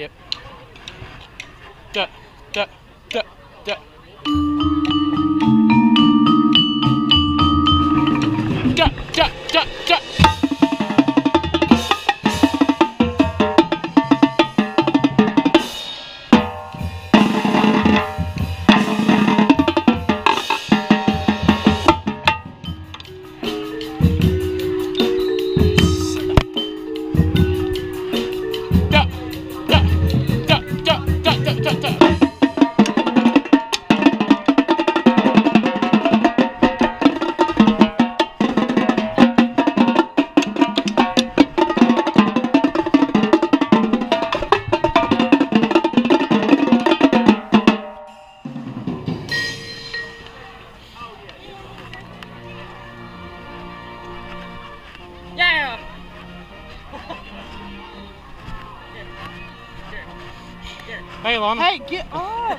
Yep. Duh, duh, duh, Hey, Lana. Hey, get off!